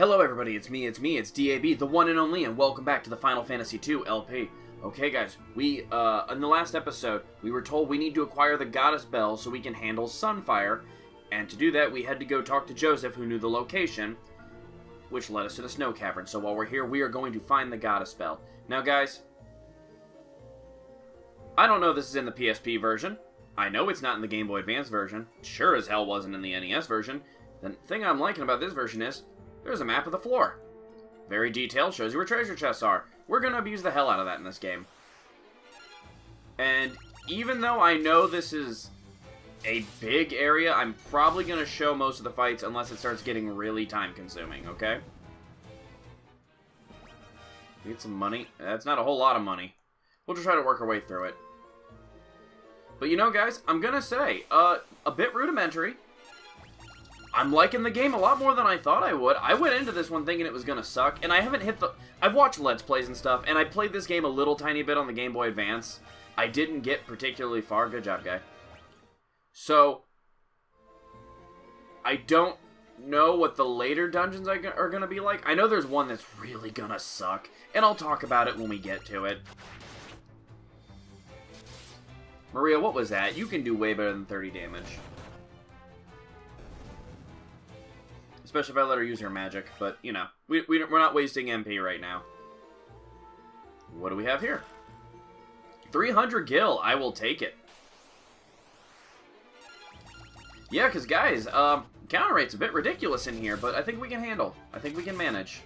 Hello everybody, it's me, it's me, it's DAB, the one and only, and welcome back to the Final Fantasy II LP. Okay guys, we, uh, in the last episode, we were told we need to acquire the Goddess Bell so we can handle Sunfire, and to do that we had to go talk to Josef who knew the location, which led us to the Snow Cavern. So while we're here, we are going to find the Goddess Bell. Now guys, I don't know if this is in the PSP version. I know it's not in the Game Boy Advance version. Sure as hell wasn't in the NES version. The thing I'm liking about this version is, there's a map of the floor. Very detailed, shows you where treasure chests are. We're going to abuse the hell out of that in this game. And even though I know this is a big area, I'm probably going to show most of the fights unless it starts getting really time-consuming, okay? Need some money? That's not a whole lot of money. We'll just try to work our way through it. But you know, guys, I'm going to say, uh, a bit rudimentary, I'm liking the game a lot more than I thought I would. I went into this one thinking it was going to suck, and I haven't hit the... I've watched Let's Plays and stuff, and I played this game a little tiny bit on the Game Boy Advance. I didn't get particularly far. Good job, guy. So, I don't know what the later dungeons are going to be like. I know there's one that's really going to suck, and I'll talk about it when we get to it. Maria, what was that? You can do way better than 30 damage. Especially if I let her use her magic. But, you know, we, we, we're not wasting MP right now. What do we have here? 300 gil. I will take it. Yeah, because, guys, um, counter rate's a bit ridiculous in here, but I think we can handle. I think we can manage.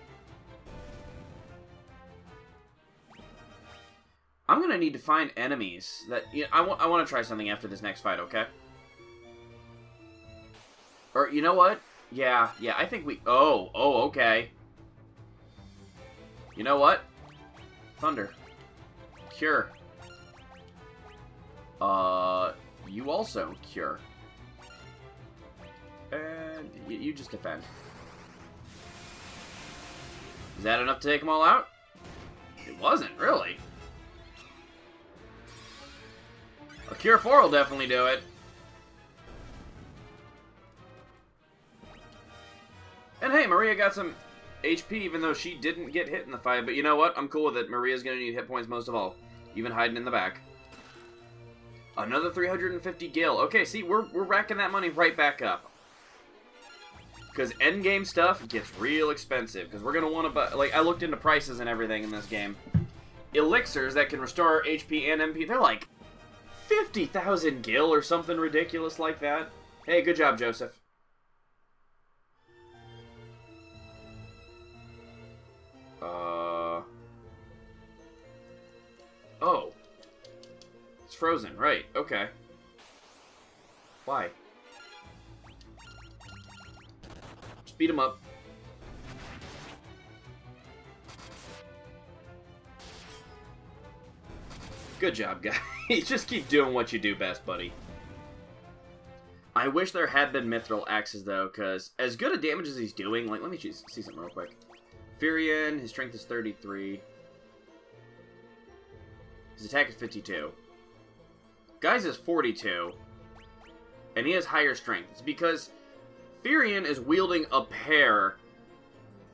I'm going to need to find enemies that... You know, I, I want to try something after this next fight, okay? Or, you know what? Yeah, yeah, I think we... Oh, oh, okay. You know what? Thunder. Cure. Uh, you also cure. And you, just defend. Is that enough to take them all out? It wasn't, really. A Cure 4 will definitely do it. And hey, Maria got some HP even though she didn't get hit in the fight. But you know what? I'm cool with it. Maria's going to need hit points most of all. Even hiding in the back. Another 350 gil. Okay, see, we're, we're racking that money right back up. Because endgame stuff gets real expensive. Because we're going to want to buy... Like, I looked into prices and everything in this game. Elixirs that can restore HP and MP, they're like 50,000 gil or something ridiculous like that. Hey, good job, Josef. Uh, oh. It's frozen, right, okay. Why? Just beat him up. Good job, guys. Just keep doing what you do best, buddy. I wish there had been Mithril axes, though, because as good a damage as he's doing... Like, let me see something real quick. Firion, his strength is 33. His attack is 52. Guy's is 42. And he has higher strength. It's because Firion is wielding a pair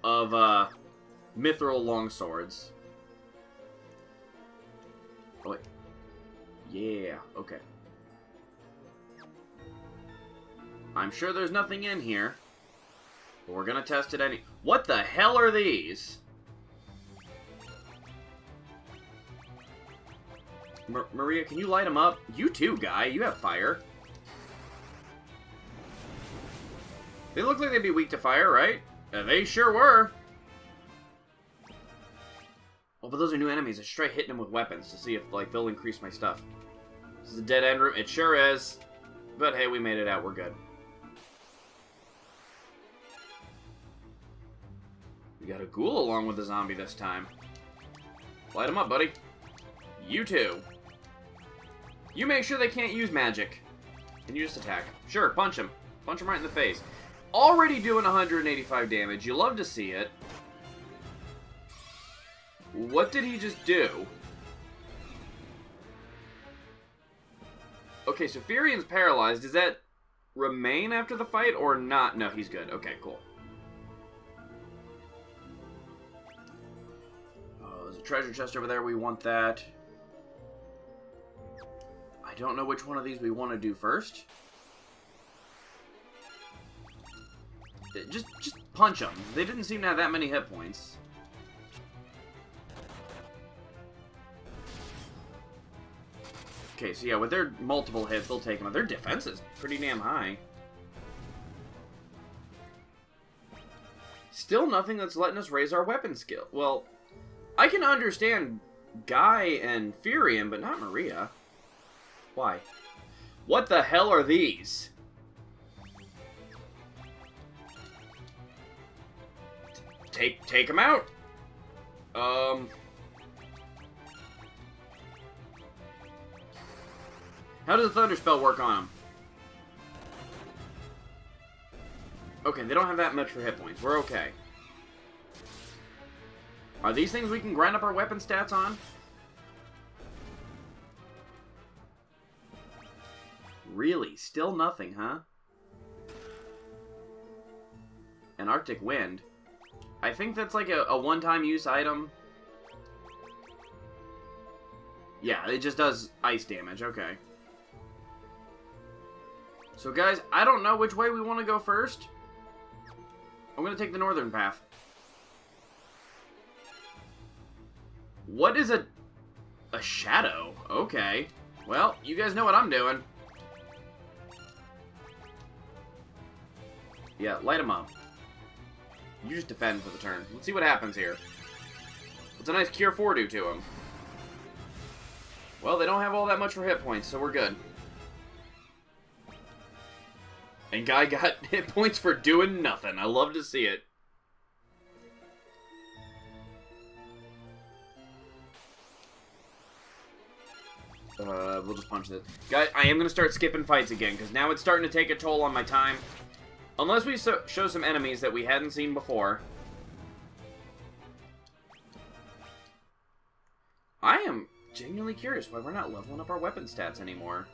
of uh, mithril longswords. Oh, wait. Yeah, okay. I'm sure there's nothing in here. But we're gonna test it any- What the hell are these? Maria, can you light them up? You too, guy. You have fire. They look like they'd be weak to fire, right? They sure were. Oh, but those are new enemies. I should try hitting them with weapons to see if, like, they'll increase my stuff. This is a dead end room. It sure is. But hey, we made it out. We're good. Got a ghoul along with the zombie this time. Light him up, buddy. You too. You make sure they can't use magic. And you just attack. Sure, punch him. Punch him right in the face. Already doing 185 damage. You love to see it. What did he just do? Okay, so Firion's paralyzed. Does that remain after the fight or not? No, he's good. Okay, cool. Treasure chest over there. We want that. I don't know which one of these we want to do first. Uh, just, just punch them. They didn't seem to have that many hit points. Okay, so yeah, with their multiple hits, they'll take them. Their defense is pretty damn high. Still nothing that's letting us raise our weapon skill. Well, I can understand Guy and Firion, but not Maria. Why? What the hell are these? Take, take them out. Um... How does the Thunder Spell work on them? Okay, they don't have that much for hit points. We're okay. Are these things we can grind up our weapon stats on? Really? Still nothing, huh? An Arctic Wind. I think that's like a, a one-time use item. Yeah, it just does ice damage. Okay. So guys, I don't know which way we want to go first. I'm going to take the northern path. What is a... A shadow? Okay. Well, you guys know what I'm doing. Yeah, light him up. You just defend for the turn. Let's see what happens here. What's a nice Cure 4 do to him? Well, they don't have all that much for hit points, so we're good. And Guy got hit points for doing nothing. I love to see it. We'll just punch this. Guy, I am going to start skipping fights again, because now it's starting to take a toll on my time. Unless we so show some enemies that we hadn't seen before. I am genuinely curious why we're not leveling up our weapon stats anymore.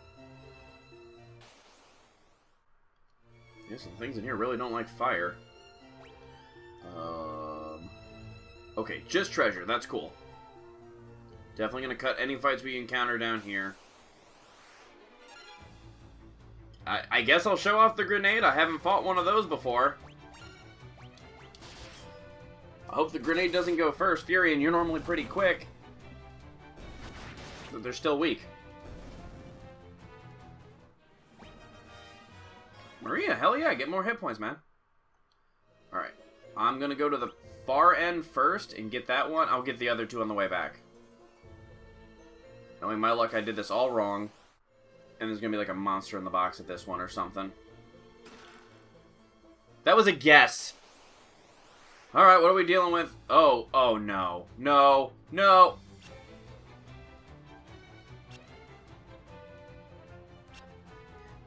Yeah, some things in here really don't like fire. Um, okay, just treasure. That's cool. Definitely going to cut any fights we encounter down here. I, I guess I'll show off the grenade. I haven't fought one of those before. I hope the grenade doesn't go first. Fury, and you're normally pretty quick. But they're still weak. Maria, hell yeah, get more hit points, man. Alright. I'm gonna go to the far end first and get that one. I'll get the other two on the way back. Knowing my luck, I did this all wrong. And there's gonna be like a monster in the box at this one or something. That was a guess. Alright, what are we dealing with? Oh, oh no. No, no.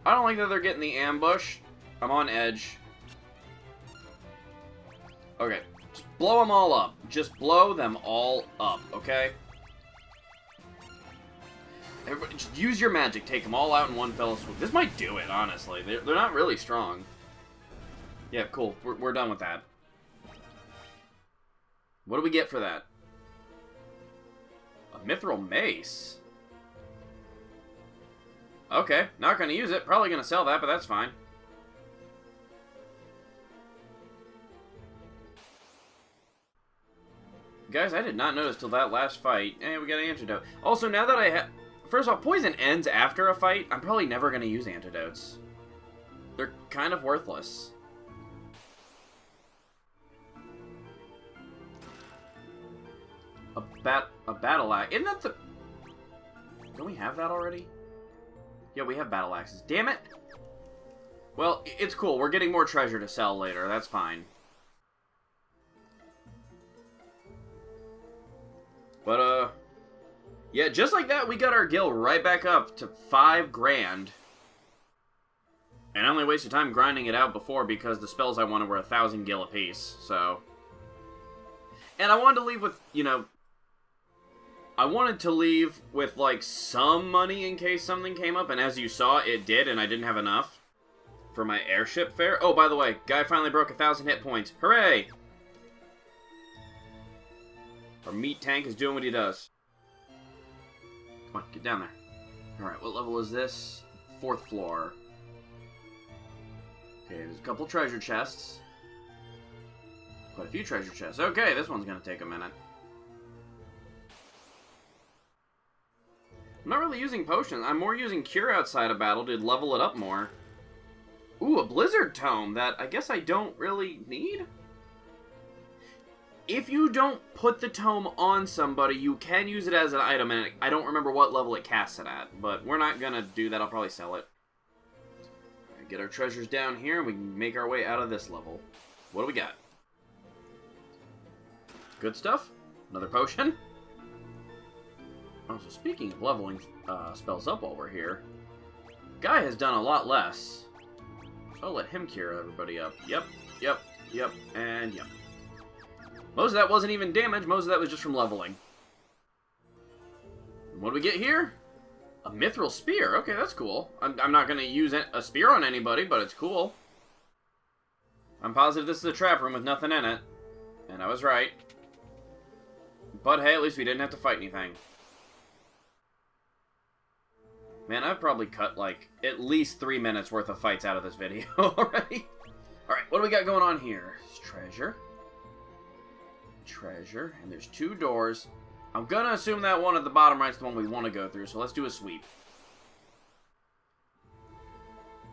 I don't like that they're getting the ambush. I'm on edge. Okay. Just blow them all up. Just blow them all up, okay? Use your magic. Take them all out in one fell swoop. This might do it, honestly. They're, they're not really strong. Yeah, cool. We're, we're done with that. What do we get for that? A mithril mace? Okay, not going to use it. Probably going to sell that, but that's fine. Guys, I did not notice till that last fight. Hey, we got an antidote. Also, now that I have... First off, poison ends after a fight. I'm probably never going to use antidotes. They're kind of worthless. A bat... A battle axe. Isn't that the... Don't we have that already? Yeah, we have battle axes. Damn it! Well, it's cool. We're getting more treasure to sell later. That's fine. Yeah, just like that, we got our gil right back up to five grand. And I only wasted time grinding it out before because the spells I wanted were a thousand gil apiece, so... And I wanted to leave with, you know, I wanted to leave with, like, some money in case something came up, and as you saw, it did, and I didn't have enough for my airship fare. Oh, by the way, guy finally broke a thousand hit points. Hooray! Our meat tank is doing what he does. Come on, get down there. Alright, what level is this? Fourth floor. Okay, there's a couple treasure chests. Quite a few treasure chests. Okay, this one's gonna take a minute. I'm not really using potions. I'm more using cure outside of battle to level it up more. Ooh, a blizzard tome that I guess I don't really need? If you don't put the tome on somebody, you can use it as an item, and I don't remember what level it casts it at, but we're not gonna do that. I'll probably sell it. Right, get our treasures down here, and we can make our way out of this level. What do we got? Good stuff. Another potion. Oh, so speaking of leveling uh, spells up while we're here, Guy has done a lot less. I'll let him cure everybody up. Yep, yep, yep, and yep. Most of that wasn't even damage, most of that was just from leveling. what do we get here? A mithril spear. Okay, that's cool. I'm, I'm not going to use a spear on anybody, but it's cool. I'm positive this is a trap room with nothing in it. And I was right. But hey, at least we didn't have to fight anything. Man, I've probably cut, like, at least three minutes worth of fights out of this video already. Alright, what do we got going on here? treasure. Treasure. And there's two doors. I'm gonna assume that one at the bottom right's the one we want to go through, so let's do a sweep.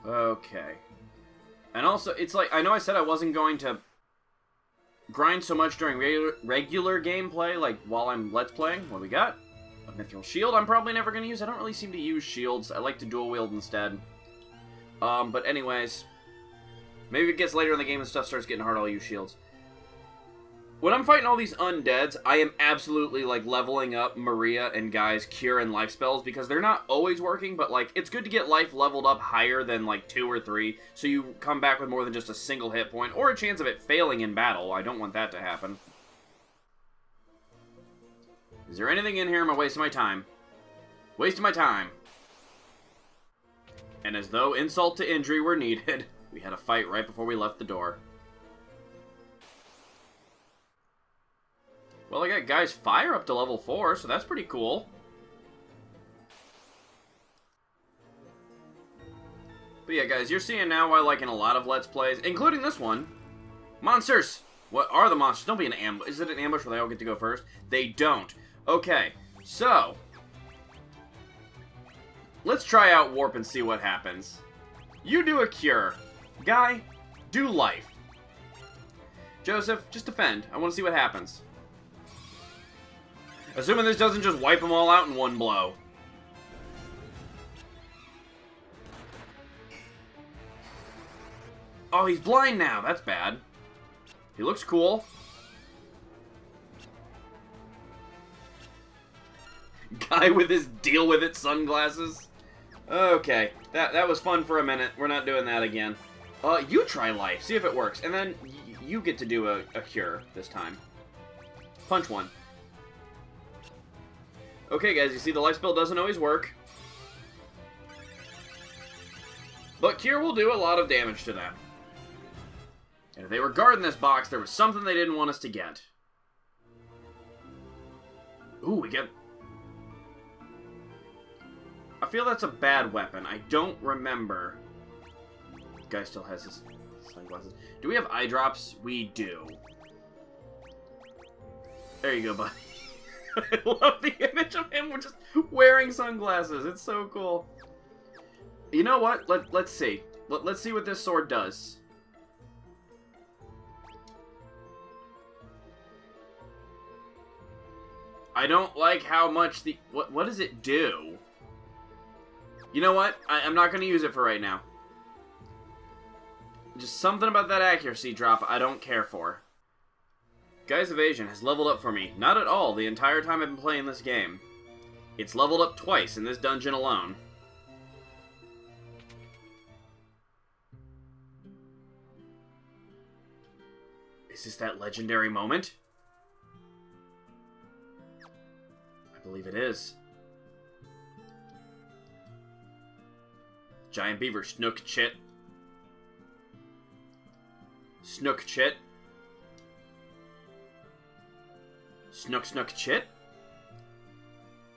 Okay. And also, it's like, I know I said I wasn't going to grind so much during regular, regular gameplay, like while I'm Let's Playing. What we got? A Mithril Shield I'm probably never going to use. I don't really seem to use shields. I like to dual wield instead. Um, but anyways, maybe it gets later in the game and stuff starts getting hard, I'll use shields when I'm fighting all these undeads, I am absolutely like leveling up Maria and Guy's cure and life spells because they're not always working, but like it's good to get life leveled up higher than like two or three, so you come back with more than just a single hit point or a chance of it failing in battle. I don't want that to happen. Is there anything in here? Am I wasting my time? Wasting my time. And as though insult to injury were needed, we had a fight right before we left the door. Well, I got Guy's Fire up to level 4, so that's pretty cool. But yeah, guys, you're seeing now why, like, in a lot of Let's Plays, including this one, monsters! What are the monsters? Don't be an ambush. Is it an ambush where they all get to go first? They don't. Okay, so... Let's try out Warp and see what happens. You do a cure. Guy, do life. Josef, just defend. I want to see what happens. Assuming this doesn't just wipe them all out in one blow. Oh, he's blind now. That's bad. He looks cool. Guy with his deal with it sunglasses. Okay, that that was fun for a minute. We're not doing that again. Uh, you try life, see if it works, and then you get to do a, a cure this time. Punch one. Okay, guys, you see the life spell doesn't always work. But Cure will do a lot of damage to them. And if they were guarding this box, there was something they didn't want us to get. Ooh, we get... I feel that's a bad weapon. I don't remember. Guy still has his sunglasses. Do we have eye drops? We do. There you go, buddy. I love the image of him just wearing sunglasses. It's so cool. You know what? Let, let's see. Let, let's see what this sword does. I don't like how much the... What, what does it do? You know what? I, I'm not going to use it for right now. Just something about that accuracy drop I don't care for. Guy's Evasion has leveled up for me. Not at all the entire time I've been playing this game. It's leveled up twice in this dungeon alone. Is this that legendary moment? I believe it is. Giant Beaver Snook Chit. Snook Chit. Snook Snook Chit.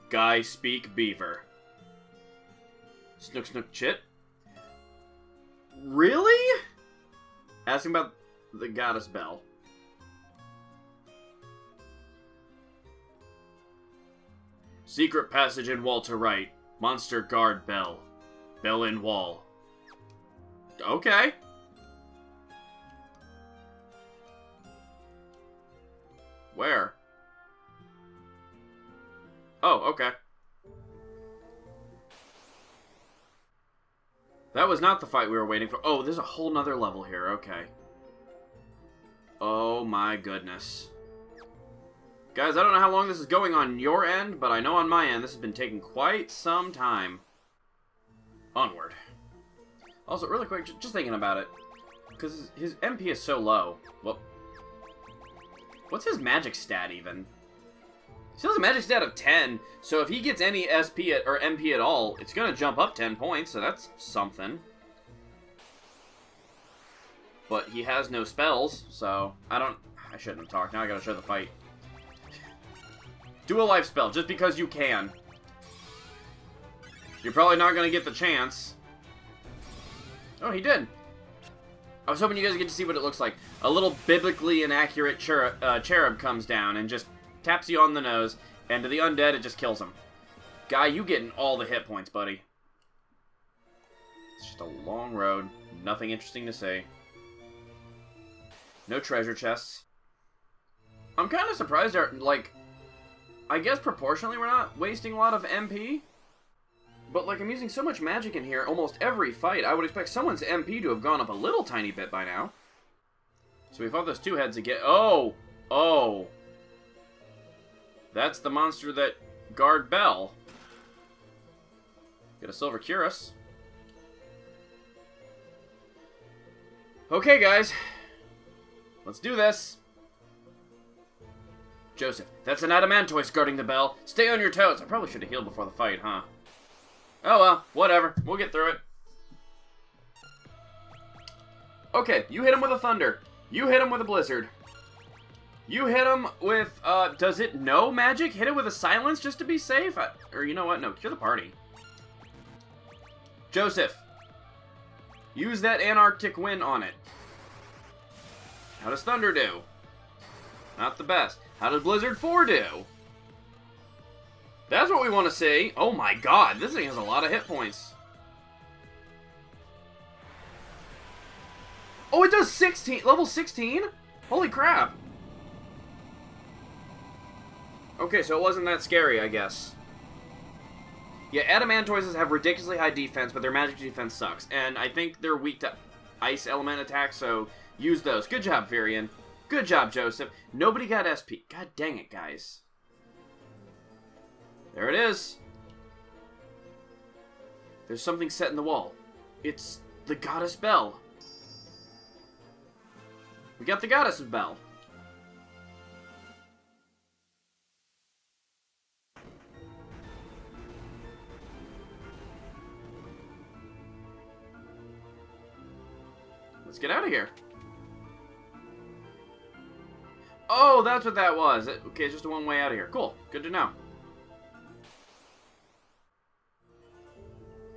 Guy Speak Beaver. Snook Snook Chit. Really? Asking about the Goddess Bell. Secret passage in wall to right. Monster guard bell. Bell in wall. Okay. Where? Oh, okay. That was not the fight we were waiting for. Oh, there's a whole nother level here. Okay. Oh my goodness. Guys, I don't know how long this is going on your end, but I know on my end this has been taking quite some time. Onward. Also, really quick, just thinking about it. Because his MP is so low. Well, what's his magic stat even? He has a magic stat of 10, so if he gets any SP at, or MP at all, it's going to jump up 10 points, so that's something. But he has no spells, so I don't... I shouldn't have talked. Now I gotta show the fight. Do a life spell, just because you can. You're probably not gonna get the chance. Oh, he did. I was hoping you guys get to see what it looks like. A little biblically inaccurate uh, cherub comes down and just taps you on the nose, and to the undead, it just kills them. Guy, you getting all the hit points, buddy. It's just a long road. Nothing interesting to say. No treasure chests. I'm kind of surprised, like, I guess proportionally we're not wasting a lot of MP. But, like, I'm using so much magic in here almost every fight, I would expect someone's MP to have gone up a little tiny bit by now. So we fought those two heads again. Oh! Oh! That's the monster that guard Bell. Get a silver cuirass. Okay, guys. Let's do this. Josef, that's an adamantoise guarding the bell. Stay on your toes. I probably should have healed before the fight, huh? Oh well, whatever. We'll get through it. Okay, you hit him with a thunder. You hit him with a blizzard. You hit him with, uh, does it know magic? Hit it with a silence just to be safe? I, or you know what? No, cure the party. Josef. Use that Antarctic wind on it. How does Thunder do? Not the best. How does Blizzard 4 do? That's what we want to see. Oh my god, this thing has a lot of hit points. Oh, it does 16, level 16? Holy crap. Okay, so it wasn't that scary, I guess. Yeah, Adamantoises have ridiculously high defense, but their magic defense sucks. And I think they're weak to ice element attacks, so use those. Good job, Firion. Good job, Josef. Nobody got SP. God dang it, guys. There it is. There's something set in the wall. It's the Goddess Bell. We got the Goddess Bell. Let's get out of here. Oh, that's what that was. Okay, it's just one way out of here. Cool. Good to know.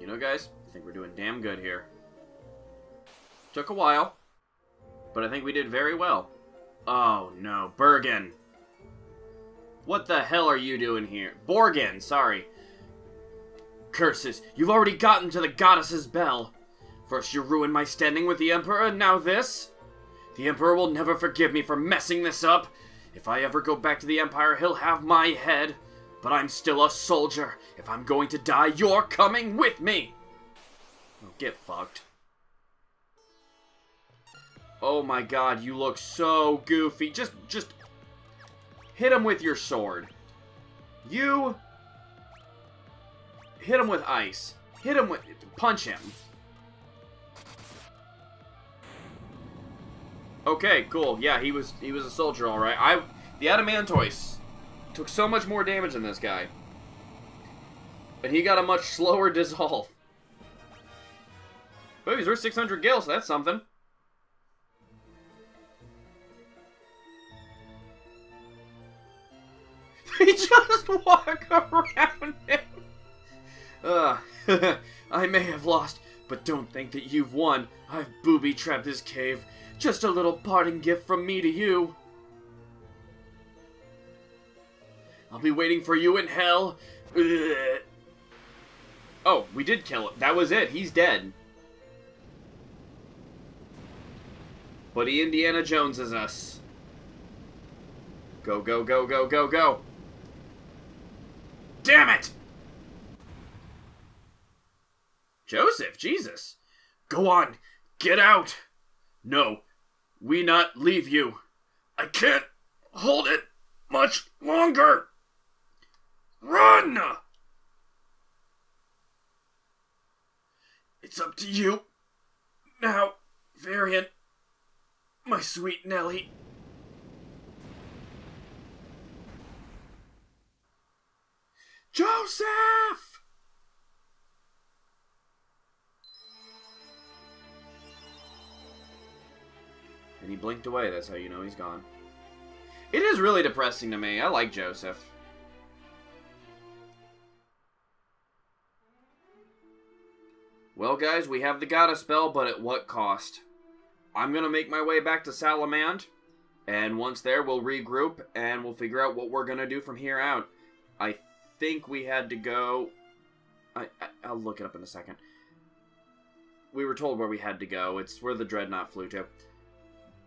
You know, guys, I think we're doing damn good here. Took a while, but I think we did very well. Oh, no. Bergen. What the hell are you doing here? Borghen, sorry. Curses, you've already gotten to the goddess's bell. First you ruined my standing with the Emperor, and now this? The Emperor will never forgive me for messing this up. If I ever go back to the Empire, he'll have my head. But I'm still a soldier. If I'm going to die, you're coming with me. Oh, get fucked. Oh my god, you look so goofy. Just, just hit him with your sword. You hit him with ice. Hit him with, punch him. Okay, cool. Yeah, he was he was a soldier, all right. I the Adamantoise took so much more damage than this guy, and he got a much slower dissolve. But he's worth 600 gil, so that's something. we just walk around him. Uh, I may have lost, but don't think that you've won. I've booby-trapped this cave. Just a little parting gift from me to you. I'll be waiting for you in hell. Ugh. Oh, we did kill him. That was it. He's dead. He Indiana Jones is us. Go, go, go, go, go, go. Damn it! Josef, Jesus. Go on, get out. No, we not leave you. I can't hold it much longer. Run! It's up to you. Now, Variant, My sweet Nelly. Josef! And he blinked away. That's how you know he's gone. It is really depressing to me. I like Josef. Well, guys, we have the Goddess's Bell, but at what cost? I'm going to make my way back to Salamand, and once there, we'll regroup, and we'll figure out what we're going to do from here out. I think we had to go... I, I, will look it up in a second. We were told where we had to go. It's where the Dreadnought flew to.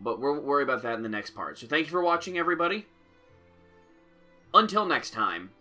But we'll worry about that in the next part. So thank you for watching, everybody. Until next time.